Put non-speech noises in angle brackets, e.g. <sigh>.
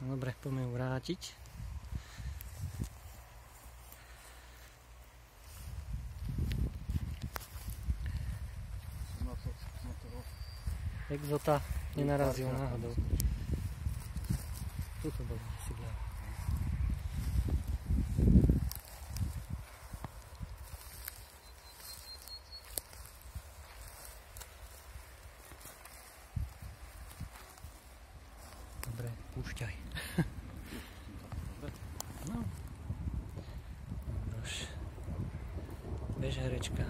No dobre, poďme ju vrátiť. Exota nenarazil náhodou. Tu Dobre, púšťaj. <laughs> no. Nož. Bež herečka.